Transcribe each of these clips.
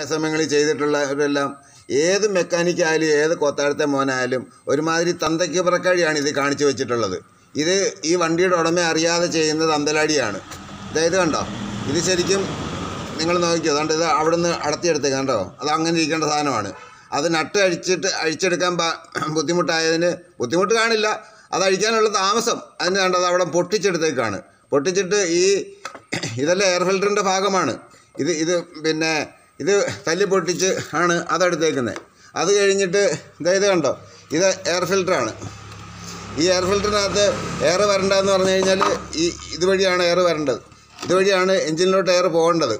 സമയങ്ങളിൽ ചെയ്തിട്ടുള്ളവരെല്ലാം ഏത് മെക്കാനിക്കായാലും ഏത് കൊത്താഴത്തെ മോനായാലും ഒരുമാതിരി തന്തയ്ക്ക് പുറക്കാഴിയാണ് ഇത് കാണിച്ചു വെച്ചിട്ടുള്ളത്. ഇത് ഈ വണ്ടിയുടെ ഉടമ അറിയാതെ ചെയ്യുന്നത് അന്തലാടിയാണ് അതായത് കണ്ടോ? ഇത് ശരിക്കും നിങ്ങൾ നോക്കിയോ അതുകൊണ്ട് ഇത് അവിടെ നിന്ന് അടത്തിയെടുത്ത് കണ്ടോ? അത് അങ്ങനെ ഇരിക്കേണ്ട സാധനമാണ്. അത് നട്ട് അഴിച്ചിട്ട് അഴിച്ചെടുക്കാൻ ബുദ്ധിമുട്ടായതിന് ബുദ്ധിമുട്ട് കാണില്ല. അത് അഴിക്കാനുള്ള താമസം അതിന് കണ്ടത് അവിടെ പൊട്ടിച്ചെടുത്തേക്കാണ്. പൊട്ടിച്ചിട്ട് ഈ ഇതെല്ലാം എയർ ഫിൽറ്ററിന്റെ ഭാഗമാണ്. ഇത് ഇത് പിന്നെ ഇത് തല്ലി പൊട്ടിച്ച് ആണ് അതെടുത്തേക്കുന്നത്. അത് കഴിഞ്ഞിട്ട് ഇതാ കണ്ടോ? ഇത് എയർ ഫിൽറ്ററാണ് ഈ എയർ ഫിൽറ്ററിനകത്ത് എയർ വരണ്ടെന്ന് പറഞ്ഞു കഴിഞ്ഞാൽ ഈ ഇതുവഴിയാണ് എയർ വരേണ്ടത്. ഇതുവഴിയാണ് എഞ്ചിനിലോട്ട് എയർ പോകേണ്ടത്.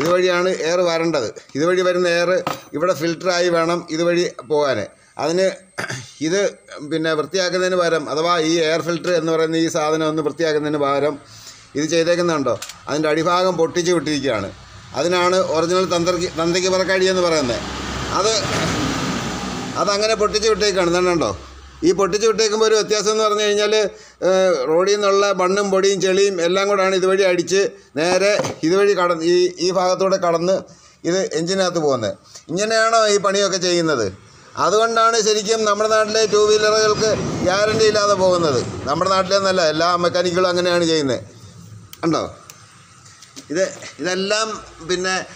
ഇതുവഴിയാണ് എയർ വരേണ്ടത്. ഇതുവഴി വരുന്ന എയർ ഇവിടെ ഫിൽറ്ററായി വേണം ഇതുവഴി പോകാൻ അതിന് ഇത് പിന്നെ വൃത്തിയാക്കുന്നതിന് പകരം അഥവാ ഈ എയർ ഫിൽറ്റർ എന്ന് പറയുന്ന ഈ സാധനം ഒന്ന് വൃത്തിയാക്കുന്നതിന് പകരം ഇത് ചെയ്തേക്കുന്നുണ്ടോ? അതിന്റെ അടിഭാഗം പൊട്ടിച്ച് വിട്ടിരിക്കുകയാണ്. അതിനാണ് ഒറിജിനൽ തന്തയ്ക്ക് തന്തയ്ക്ക് പറക്കാടി എന്ന് പറയുന്നത്. അത് അതങ്ങനെ പൊട്ടിച്ച് വിട്ടേക്കാണ്. കണ്ടോ? ഈ പൊട്ടിച്ച് വിട്ടേക്കുമ്പോൾ ഒരു വ്യത്യാസം എന്ന് പറഞ്ഞു കഴിഞ്ഞാൽ റോഡിൽ നിന്നുള്ള മണ്ണും പൊടിയും ചെളിയും എല്ലാം കൂടാണ് ഇതുവഴി അടിച്ച് നേരെ ഇതുവഴി കടന്ന് ഈ ഈ ഭാഗത്തൂടെ കടന്ന് ഇത് എഞ്ചിനകത്ത് പോകുന്നത്. ഇങ്ങനെയാണോ ഈ പണിയൊക്കെ ചെയ്യുന്നത്? അതുകൊണ്ടാണ് ശരിക്കും നമ്മുടെ നാട്ടിലെ ടൂ വീലറുകൾക്ക് ഗ്യാരണ്ടി ഇല്ലാതെ പോകുന്നത്. നമ്മുടെ നാട്ടിലെന്നല്ല എല്ലാ മെക്കാനിക്കുകളും അങ്ങനെയാണ് ചെയ്യുന്നത്. കണ്ടോ? ഇത് ഇതെല്ലാം പിന്നെ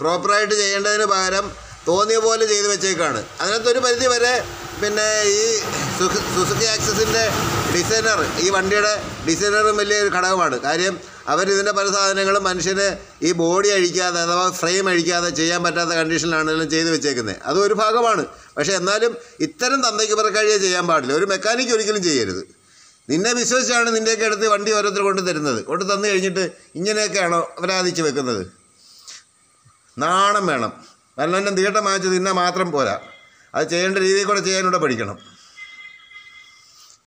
പ്രോപ്പറായിട്ട് ചെയ്യേണ്ടതിന് പകരം തോന്നിയ പോലെ ചെയ്തു വെച്ചേക്കാണ്. അതിനകത്തൊരു പരിധി വരെ പിന്നെ ഈ സുസു- സുസുക്കി ആക്സസിന്റെ ഡിസൈനർ ഈ വണ്ടിയുടെ ഡിസൈനറും വലിയൊരു ഘടകമാണ്. കാര്യം അവരിതിന്റെ പല സാധനങ്ങളും മനുഷ്യന് ഈ ബോഡി അഴിക്കാതെ അഥവാ ഫ്രെയിം അഴിക്കാതെ ചെയ്യാൻ പറ്റാത്ത കണ്ടീഷനിലാണെങ്കിലും ചെയ്തു വെച്ചേക്കുന്നത്. അതും ഒരു ഭാഗമാണ്. പക്ഷേ എന്നാലും ഇത്തരം തന്തയ്ക്ക് പിറക്കഴിയേ ചെയ്യാൻ പാടില്ല. ഒരു മെക്കാനിക് ഒരിക്കലും ചെയ്യരുത്. നിന്നെ വിശ്വസിച്ചാണ് നിന്റെയൊക്കെ അടുത്ത് വണ്ടി ഓരോരുത്തർ കൊണ്ട് തരുന്നത്. കൊണ്ട് തന്നു കഴിഞ്ഞിട്ട് ഇങ്ങനെയൊക്കെയാണോ അവരാധിച്ച് വെക്കുന്നത്? നാണം വേണം. വല്ലവന്റെ തീട്ടം വാങ്ങിച്ച് തിന്നാൽ മാത്രം പോരാ. അത് ചെയ്യേണ്ട രീതിയിൽ കൂടെ ചെയ്യാനൂടെ പഠിക്കണം.